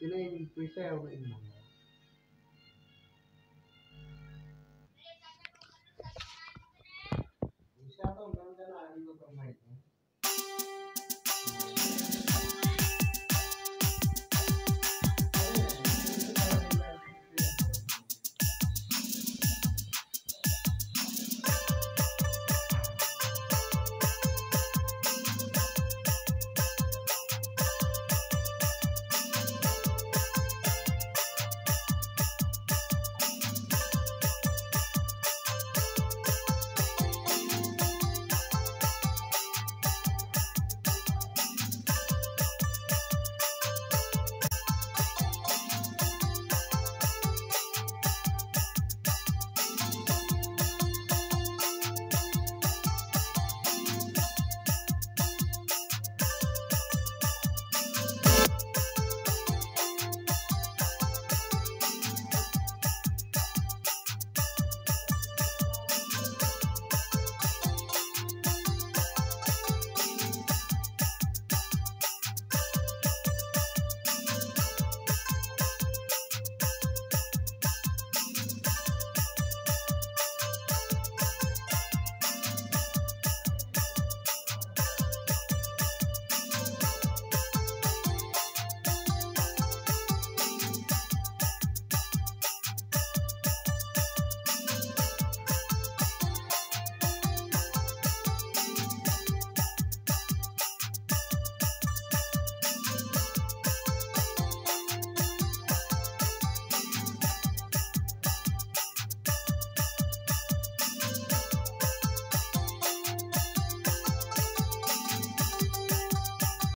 Sila yung preserve na imo.